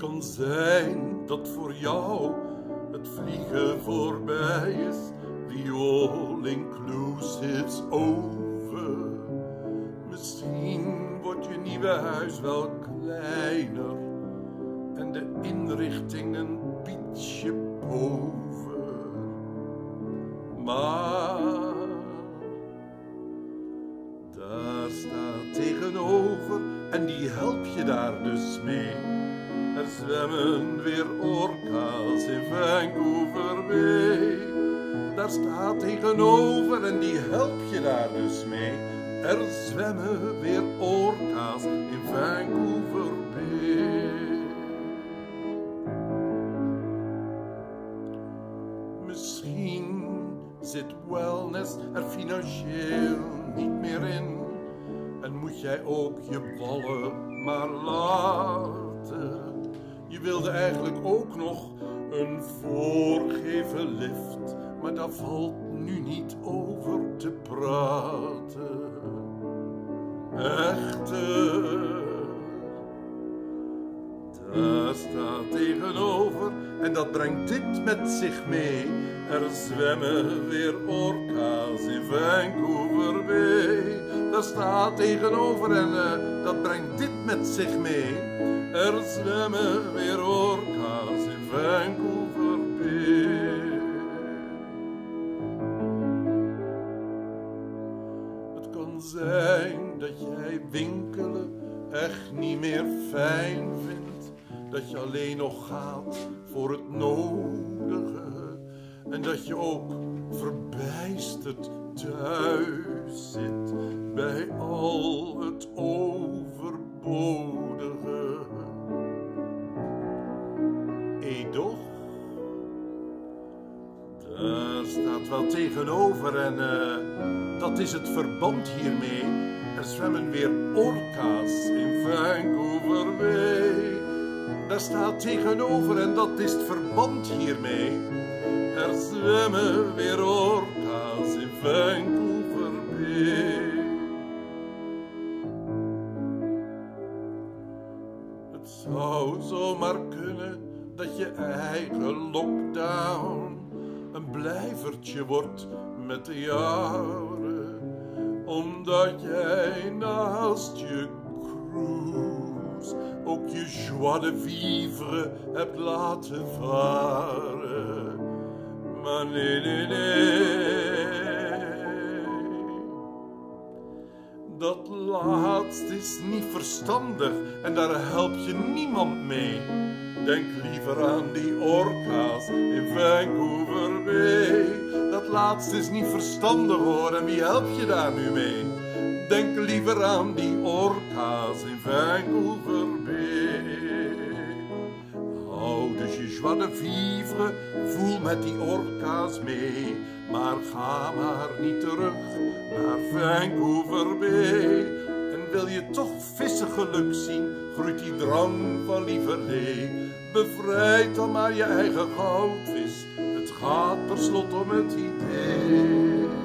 kan zijn dat voor jou het vliegen voorbij is, the all-inclusive's over. Misschien wordt je nieuwe huis wel kleiner en de inrichting een beetje boven. Maar daar staat tegenover en die help je daar dus mee. Er zwemmen weer orka's in Vancouver Bay. Daar staat tegenover en die help je daar dus mee. Er zwemmen weer orka's in Vancouver Bay. Misschien zit wellness er financieel niet meer in. En moet jij ook je ballen maar laten. Je wilde eigenlijk ook nog een voorgeven lift, maar daar valt nu niet over te praten. Echter, en dat brengt dit met zich mee. Er zwemmen weer orka's in Vancouver Bay. Daar staat tegenover en uh, dat brengt dit met zich mee. Er zwemmen weer orka's in Vancouver Bay. Het kan zijn dat jij winkelen echt niet meer fijn vindt. Dat je alleen nog gaat voor het nodige. En dat je ook verbijsterd thuis zit bij al het overbodige. Edoch, daar staat wel tegenover en uh, dat is het verband hiermee. Er zwemmen weer orka's in Vancouver Bay. Daar staat tegenover en dat is het verband hiermee. Er zwemmen weer orka's in Vancouver. Het zou zomaar kunnen dat je eigen lockdown een blijvertje wordt met de jaren. Omdat jij naast je ook je joie de vivre hebt laten varen. Maar nee, nee, nee. Dat laatst is niet verstandig en daar help je niemand mee. Denk liever aan die orka's in Vancouver Bay. Dat laatst is niet verstandig hoor en wie help je daar nu mee? Denk liever aan die orka's in Vancouver Bay. Hou dus je joie de vivre, voel met die orka's mee. Maar ga maar niet terug naar Vancouver Bay. En wil je toch vissengeluk zien, groeit die drang van lieverlee. Bevrijd dan maar je eigen goudvis, het gaat per slot om het idee.